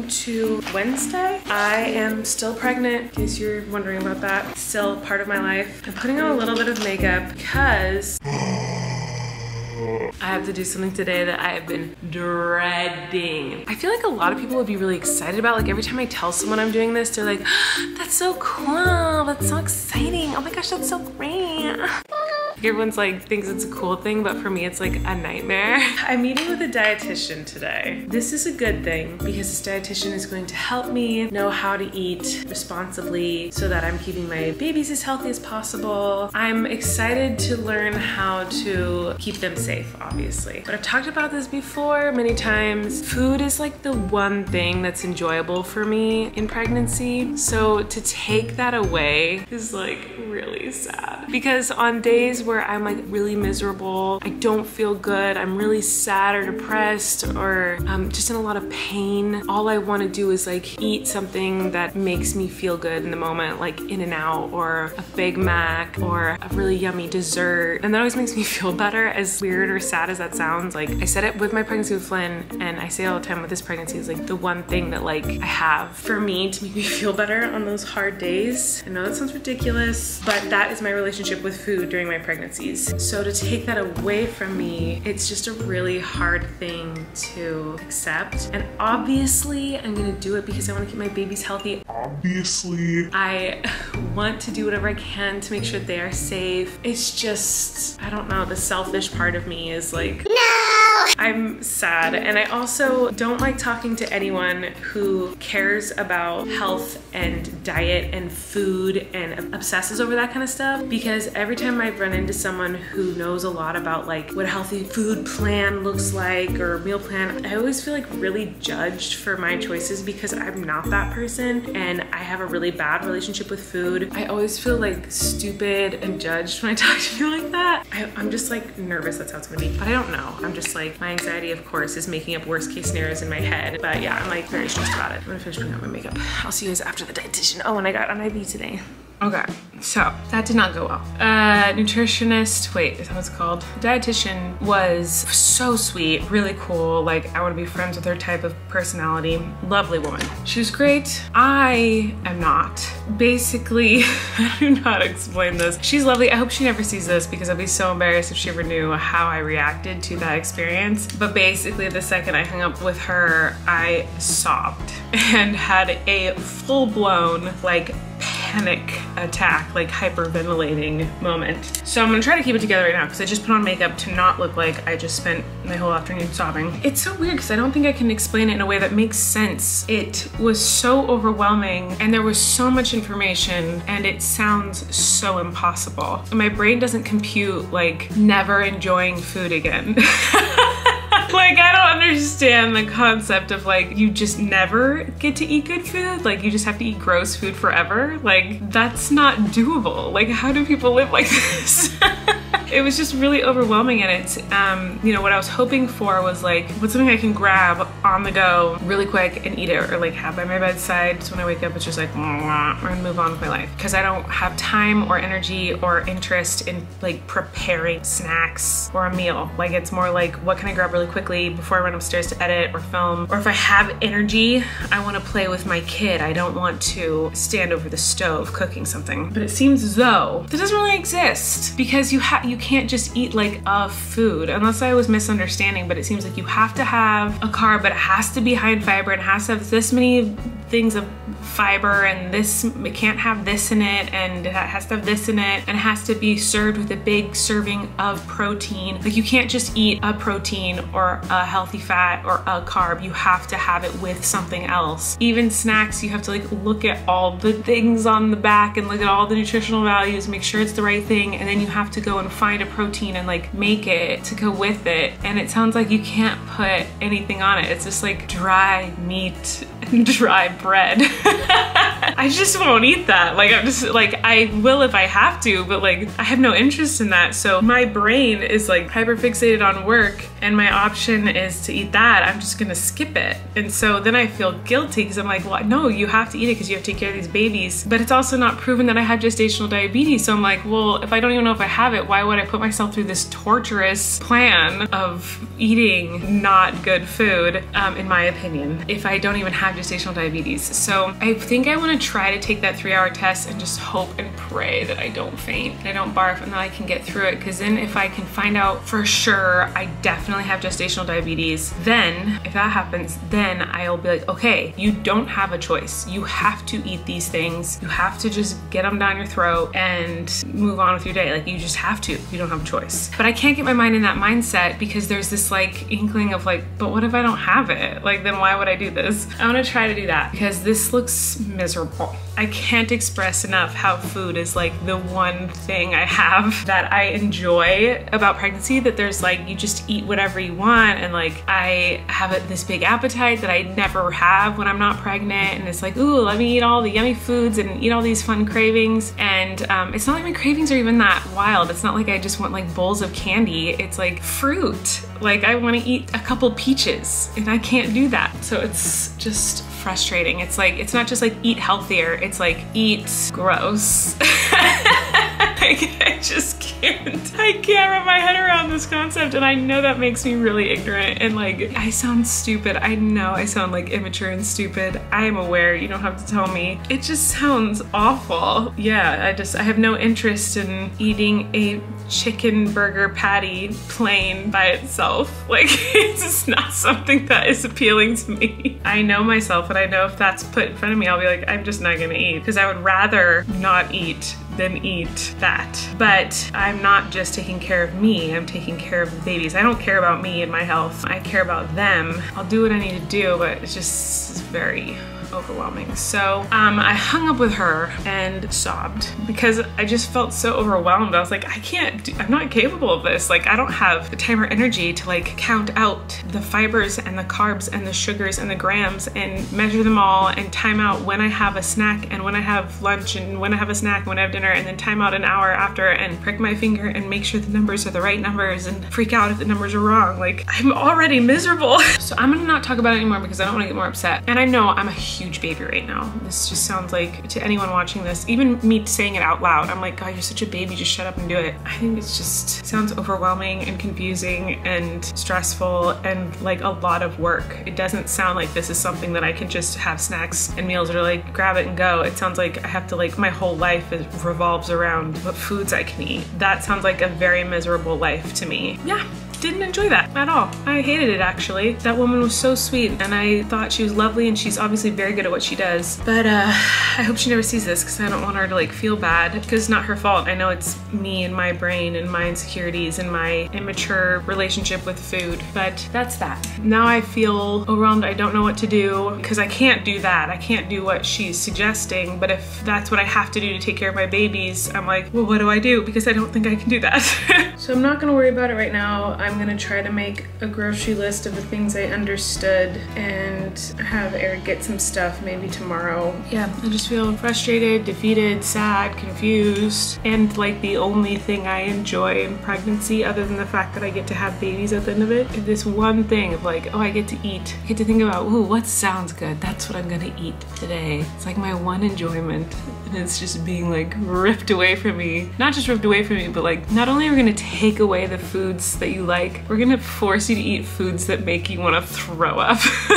welcome to Wednesday. I am still pregnant, in case you're wondering about that. Still part of my life. I'm putting on a little bit of makeup because I have to do something today that I have been dreading. I feel like a lot of people would be really excited about, like every time I tell someone I'm doing this, they're like, that's so cool, that's so exciting. Oh my gosh, that's so great. Everyone's like thinks it's a cool thing, but for me it's like a nightmare. I'm meeting with a dietitian today. This is a good thing because this dietitian is going to help me know how to eat responsibly so that I'm keeping my babies as healthy as possible. I'm excited to learn how to keep them safe, obviously. But I've talked about this before many times. Food is like the one thing that's enjoyable for me in pregnancy. So to take that away is like really sad because on days where I'm like really miserable, I don't feel good, I'm really sad or depressed or um, just in a lot of pain, all I want to do is like eat something that makes me feel good in the moment, like In-N-Out or a Big Mac or a really yummy dessert. And that always makes me feel better, as weird or sad as that sounds. Like I said it with my pregnancy with Flynn and I say all the time with this pregnancy is like the one thing that like I have for me to make me feel better on those hard days. I know that sounds ridiculous, but that is my relationship with food during my pregnancy pregnancies. So to take that away from me, it's just a really hard thing to accept. And obviously I'm gonna do it because I wanna keep my babies healthy. Obviously. I want to do whatever I can to make sure they are safe. It's just, I don't know, the selfish part of me is like, no! I'm sad. And I also don't like talking to anyone who cares about health and diet and food and obsesses over that kind of stuff because every time I've run into someone who knows a lot about like what a healthy food plan looks like or meal plan, I always feel like really judged for my choices because I'm not that person and I have a really bad relationship with food. I always feel like stupid and judged when I talk to you like that. I, am just like nervous that's how it's gonna be, but I don't know. I'm just like, my anxiety of course is making up worst case scenarios in my head. But yeah, I'm like very stressed about it. I'm gonna finish putting on my makeup. I'll see you guys after the dietitian. Oh, and I got an IV today. Okay, so that did not go well. Uh, nutritionist, wait, is that what it's called? Dietitian was so sweet, really cool. Like I want to be friends with her type of personality. Lovely woman. She was great. I am not. Basically, I do not explain this. She's lovely. I hope she never sees this because I'd be so embarrassed if she ever knew how I reacted to that experience. But basically the second I hung up with her, I sobbed and had a full blown like panic attack, like hyperventilating moment. So I'm gonna try to keep it together right now because I just put on makeup to not look like I just spent my whole afternoon sobbing. It's so weird because I don't think I can explain it in a way that makes sense. It was so overwhelming and there was so much information and it sounds so impossible. My brain doesn't compute like never enjoying food again. like I don't understand the concept of like you just never get to eat good food. Like you just have to eat gross food forever. Like that's not doable. Like how do people live like this? It was just really overwhelming and it's um, you know what I was hoping for was like what's something I can grab on the go really quick and eat it or like have by my bedside. So when I wake up it's just like gonna move on with my life. Because I don't have time or energy or interest in like preparing snacks or a meal. Like it's more like what can I grab really quickly before I run upstairs to edit or film? Or if I have energy I want to play with my kid. I don't want to stand over the stove cooking something. But it seems as though that doesn't really exist because you have you can't just eat like a food, unless I was misunderstanding, but it seems like you have to have a carb, but it has to be high in fiber and has to have this many things of fiber and this, it can't have this in it and it has to have this in it and it has to be served with a big serving of protein. Like you can't just eat a protein or a healthy fat or a carb, you have to have it with something else. Even snacks, you have to like look at all the things on the back and look at all the nutritional values, make sure it's the right thing, and then you have to go and find a protein and like make it to go with it. And it sounds like you can't put anything on it. It's just like dry meat and dry bread. I just won't eat that. Like I'm just like I will if I have to, but like I have no interest in that. So my brain is like hyper fixated on work and my option is to eat that. I'm just gonna skip it. And so then I feel guilty because I'm like, well, no, you have to eat it because you have to take care of these babies. But it's also not proven that I have gestational diabetes. So I'm like, well, if I don't even know if I have it, why would I put myself through this torturous plan of eating not good food, um, in my opinion, if I don't even have gestational diabetes? So I think I wanna try to take that three hour test and just hope and pray that I don't faint, I don't barf, and that I can get through it. Because then if I can find out for sure I definitely have gestational diabetes, then if that happens, then I'll be like, okay, you don't have a choice. You have to eat these things. You have to just get them down your throat and move on with your day. Like you just have to. You don't have a choice. But I can't get my mind in that mindset because there's this like inkling of like, but what if I don't have it? Like then why would I do this? I want to try to do that because this looks miserable. I can't express enough how food is like the one thing I have that I enjoy about pregnancy that there's like you just eat whatever you want and like I have a, this big appetite that I never have when I'm not pregnant and it's like ooh let me eat all the yummy foods and eat all these fun cravings. And um, it's not like my cravings are even that wild. It's not like I just want like bowls of candy. It's like fruit. Like I want to eat a couple peaches and I can't do that. So it's just frustrating. It's like, it's not just like eat healthier, it's like eat gross. I just can't, I can't wrap my head around this concept and I know that makes me really ignorant and like, I sound stupid. I know I sound like immature and stupid. I am aware, you don't have to tell me. It just sounds awful. Yeah, I just, I have no interest in eating a chicken burger patty plain by itself. Like, it's just not something that is appealing to me. I know myself and I know if that's put in front of me, I'll be like, I'm just not gonna eat because I would rather not eat than eat that. But I'm not just taking care of me, I'm taking care of the babies. I don't care about me and my health. I care about them. I'll do what I need to do, but it's just very overwhelming. So um, I hung up with her and sobbed because I just felt so overwhelmed. I was like, I can't, do, I'm not capable of this. Like I don't have the time or energy to like count out the fibers and the carbs and the sugars and the grams and measure them all and time out when I have a snack and when I have lunch and when I have a snack and when I have dinner and then time out an hour after and prick my finger and make sure the numbers are the right numbers and freak out if the numbers are wrong. Like I'm already miserable. so I'm gonna not talk about it anymore because I don't wanna get more upset. And I know I'm a huge baby right now. This just sounds like, to anyone watching this, even me saying it out loud, I'm like, God, you're such a baby, just shut up and do it. I think it's just, sounds overwhelming and confusing and stressful and like a lot of work. It doesn't sound like this is something that I can just have snacks and meals or like grab it and go. It sounds like I have to like, my whole life revolves around what foods I can eat. That sounds like a very miserable life to me. Yeah, didn't enjoy that at all. I hated it actually. That woman was so sweet and I thought she was lovely and she's obviously very good at what she does. But uh, I hope she never sees this because I don't want her to like feel bad because it's not her fault. I know it's me and my brain and my insecurities and my immature relationship with food, but that's that. Now I feel overwhelmed. I don't know what to do because I can't do that. I can't do what she's suggesting, but if that's what I have to do to take care of my babies, I'm like, well, what do I do? Because I don't think I can do that. so I'm not gonna worry about it right now. I'm gonna try to make a grocery list of the things I understood and have Erik get some stuff maybe tomorrow. Yeah, I just feel frustrated, defeated, sad, confused, and like the only thing I enjoy in pregnancy other than the fact that I get to have babies at the end of it, is this one thing of like, oh, I get to eat. I get to think about, ooh, what sounds good? That's what I'm gonna eat today. It's like my one enjoyment and it's just being like ripped away from me. Not just ripped away from me, but like not only are we gonna take away the foods that you like, we're gonna force you to eat foods that make you wanna throw up.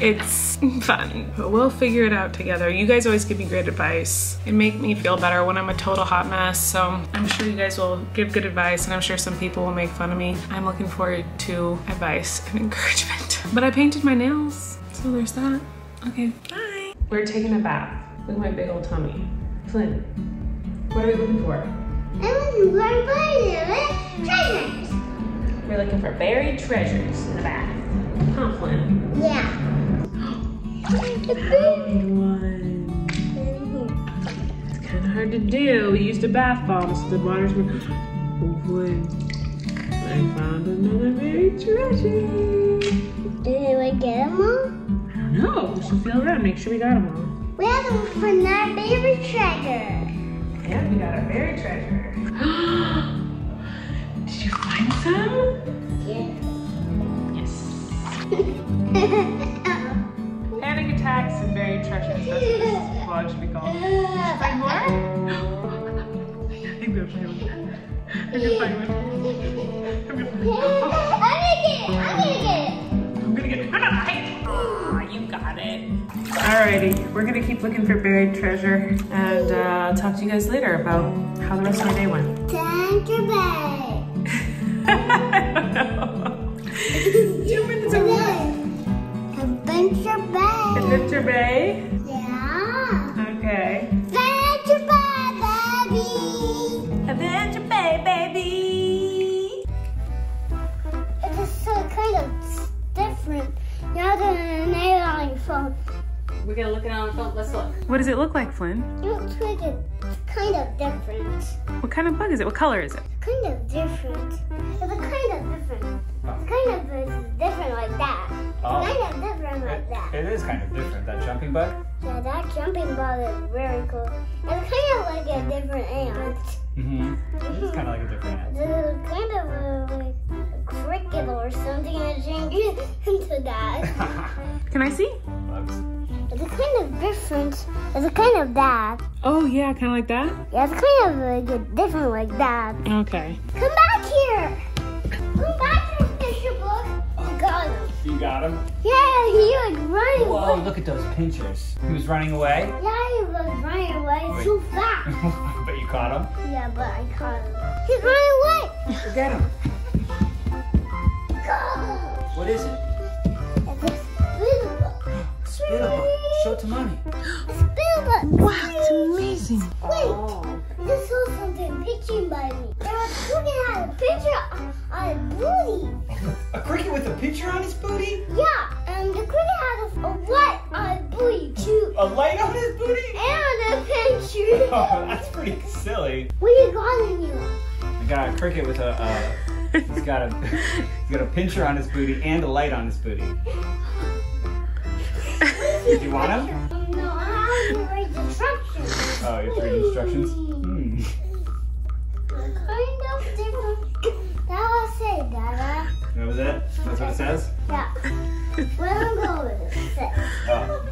it's fun, but we'll figure it out together. You guys always give me great advice and make me feel better when I'm a total hot mess. So I'm sure you guys will give good advice and I'm sure some people will make fun of me. I'm looking forward to advice and encouragement. But I painted my nails, so there's that. Okay, bye. We're taking a bath. Look at my big old tummy. Flynn, what are we looking for? treasures. We're looking for buried treasures in the bath. Huh, Flynn? Yeah. One. It's kind of hard to do. We used a bath bomb, so the water's been. Oh boy. I found another buried treasure. Did we get them all? I don't know. We should feel around, make sure we got them all. We have to look for our baby treasure. And we got our buried treasure. Did you find some? Yes. Panic attacks and buried treasures. That's what this vlog should be called. Did you find more? I think we have find one. I did find one. I'm gonna find one. I'm gonna get it. I'm gonna get it. I'm gonna get it. No, no, I- Aw, you got it. Alrighty, we're gonna keep looking for buried treasure and uh, talk to you guys later about how the rest of our day went. Thank you, I don't know. Two minutes away. Adventure Bay. Adventure Bay. Yeah. Okay. Adventure Bay, baby. Adventure Bay, baby. It is so kind of different. You're the nail on your phone. We're gonna look it on the phone. Let's look. What does it look like, Flynn? It looks like it's kind of different. What kind of bug is it? What color is it? Kind of different. It's a kind of different. It's kind of it's different like that. Oh. Kind of different like that. It is kind of different. That jumping bug? Yeah, that jumping bug is very cool. It's kind of like a different ant. Mm-hmm. It's kind of like a different ant. It's kind of a, like a cricket or something and change it into that. Can I see? Bugs. It's kind of different. It's a kind of that. Oh yeah, kind of like that. Yeah, it's kind of like a different like that. Okay. Come back here. Come back here, Fisher Book. Oh, I got him. You got him? Yeah, he was running Whoa, away. look at those pinchers. He was running away, Yeah, he was running away Wait. too fast. but you caught him? Yeah, but I caught him. He's running away. Get him. Go. What is it? Spittlebug. Show it to mommy. Spittlebug. Wow, it's amazing. Wait, this saw something pitching by me. They were looking at a picture on a booty. A cricket with a picture on his booty? Yeah, and the cricket had a, a white on his booty too. A light on his booty? And a picture. Oh, that's pretty silly. What you got in you? I got a cricket with a, uh, he's got a, he's got a pincher on his booty and a light on his booty. Did you want him? Um, no, I have to read the instructions. Oh, you have to read instructions? Hmm. Kind of different. That was it, Dada. That was it? That's what it says? Yeah. Where I'm going with it. Oh.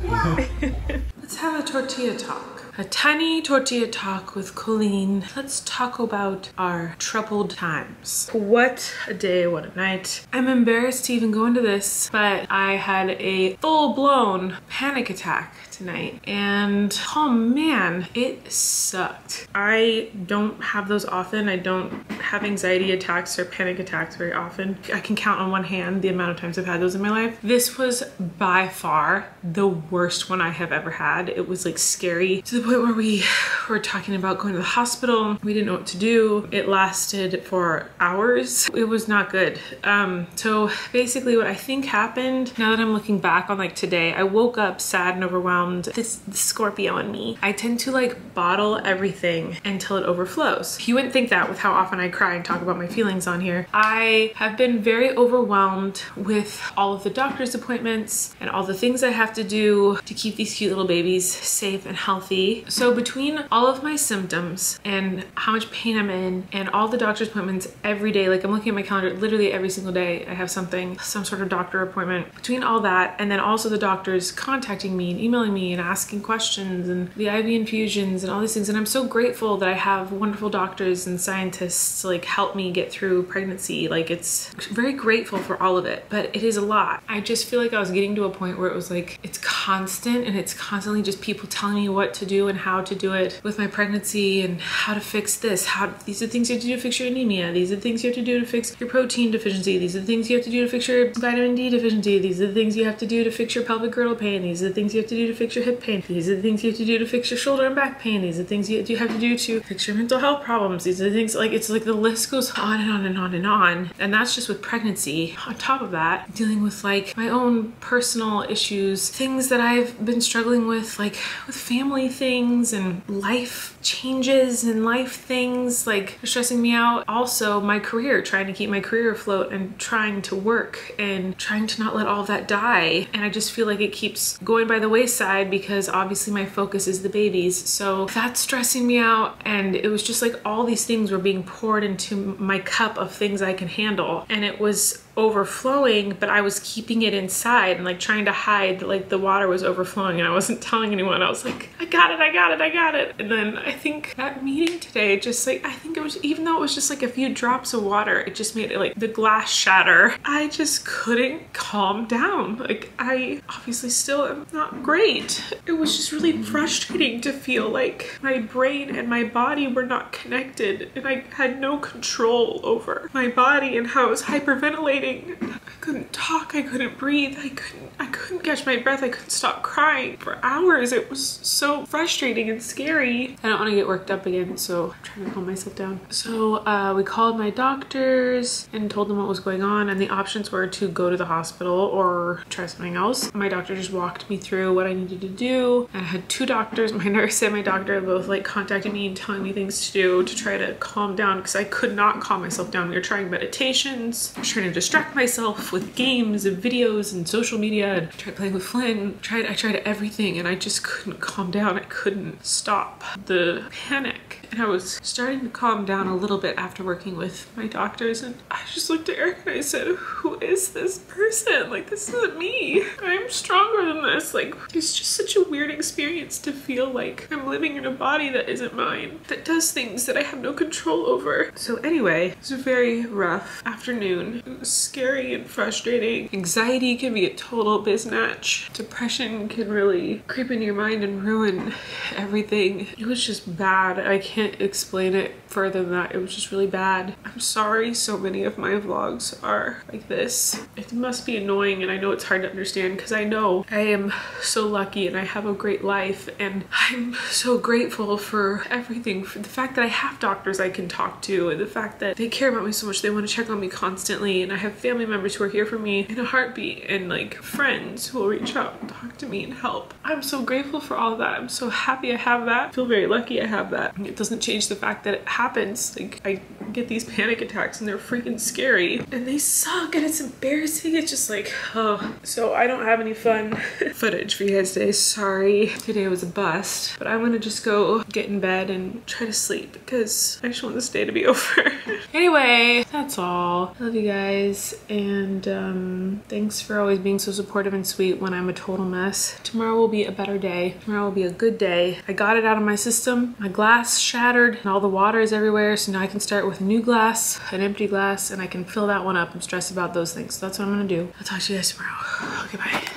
Let's have a tortilla talk. A tiny tortilla talk with Colleen. Let's talk about our troubled times. What a day, what a night. I'm embarrassed to even go into this, but I had a full-blown panic attack tonight and oh man, it sucked. I don't have those often. I don't have anxiety attacks or panic attacks very often. I can count on one hand the amount of times I've had those in my life. This was by far the worst one I have ever had. It was like scary to the point where we were talking about going to the hospital. We didn't know what to do. It lasted for hours. It was not good. Um, so basically what I think happened now that I'm looking back on like today, I woke up sad and overwhelmed. This, this Scorpio in me. I tend to like bottle everything until it overflows. You wouldn't think that with how often I cry and talk about my feelings on here. I have been very overwhelmed with all of the doctor's appointments and all the things I have to do to keep these cute little babies safe and healthy. So between all of my symptoms and how much pain I'm in and all the doctor's appointments every day, like I'm looking at my calendar literally every single day, I have something, some sort of doctor appointment. Between all that and then also the doctors contacting me and emailing me and asking questions and the IV infusions and all these things. And I'm so grateful that I have wonderful doctors and scientists to like help me get through pregnancy. Like it's very grateful for all of it, but it is a lot. I just feel like I was getting to a point where it was like it's constant and it's constantly just people telling me what to do and how to do it with my pregnancy and how to fix this. How these are things you have to do to fix your anemia. These are things you have to do to fix your protein deficiency. These are the things you have to do to fix your vitamin D deficiency. These are the things you have to do to fix your pelvic girdle pain. These are the things you have to do to fix your hip pain. These are the things you have to do to fix your shoulder and back pain. These are the things you have to do to fix your mental health problems. These are the things like it's like the list goes on and on and on and on. And that's just with pregnancy. On top of that, dealing with like my own personal issues, things that I've been struggling with, like with family things and life changes and life things like stressing me out. Also, my career, trying to keep my career afloat and trying to work and trying to not let all that die. And I just feel like it keeps going by the wayside because obviously my focus is the babies. So that's stressing me out. And it was just like all these things were being poured into my cup of things I can handle. And it was overflowing, but I was keeping it inside and like trying to hide like the water was overflowing and I wasn't telling anyone. I was like, I got it, I got it, I got it. And then I think that meeting today just like, I think it was, even though it was just like a few drops of water, it just made it like the glass shatter. I just couldn't calm down. Like I obviously still am not great. It was just really frustrating to feel like my brain and my body were not connected and I had no control over my body and how I was hyperventilating I couldn't talk, I couldn't breathe, I couldn't I couldn't catch my breath, I couldn't stop crying for hours. It was so frustrating and scary. I don't want to get worked up again, so I'm trying to calm myself down. So uh, we called my doctors and told them what was going on and the options were to go to the hospital or try something else. My doctor just walked me through what I needed to do. I had two doctors, my nurse and my doctor both like contacted me and telling me things to do to try to calm down because I could not calm myself down. We were trying meditations, I was trying to distract myself with games and videos and social media and tried playing with Flynn. Tried I tried everything and I just couldn't calm down. I couldn't stop the panic. And I was starting to calm down a little bit after working with my doctors and I just looked at Erik and I said, who is this person? Like this isn't me. I'm stronger than this. Like it's just such a weird experience to feel like I'm living in a body that isn't mine, that does things that I have no control over. So anyway, it was a very rough afternoon. It was scary and frustrating. Anxiety can be a total biznatch. Depression can really creep into your mind and ruin everything. It was just bad. I can't explain it further than that. It was just really bad. I'm sorry so many of my vlogs are like this. It must be annoying and I know it's hard to understand because I know I am so lucky and I have a great life and I'm so grateful for everything. For the fact that I have doctors I can talk to and the fact that they care about me so much. They want to check on me constantly and I have family members who are here for me in a heartbeat and like friends who will reach out and talk to me and help. I'm so grateful for all of that. I'm so happy I have that. I feel very lucky I have that. It doesn't change the fact that it happens. Like I get these panic attacks and they're freaking scary and they suck and it's embarrassing. It's just like, oh. So I don't have any fun footage for you guys today. Sorry. Today was a bust, but I'm gonna just go get in bed and try to sleep because I just want this day to be over. Anyway, that's all. Love you guys and um, thanks for always being so supportive and sweet when I'm a total mess. Tomorrow will be a better day. Tomorrow will be a good day. I got it out of my system. My glass shattered and all the water is everywhere. So now I can start with new glass, an empty glass, and I can fill that one up. I'm stressed about those things. So that's what I'm gonna do. I'll talk to you guys tomorrow. Okay, bye.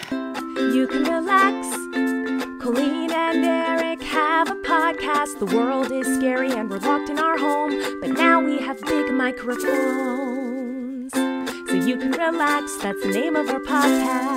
You can relax. Colleen and Erik have a podcast. The world is scary and we're locked in our home. But now we have big microphones. So you can relax. That's the name of our podcast.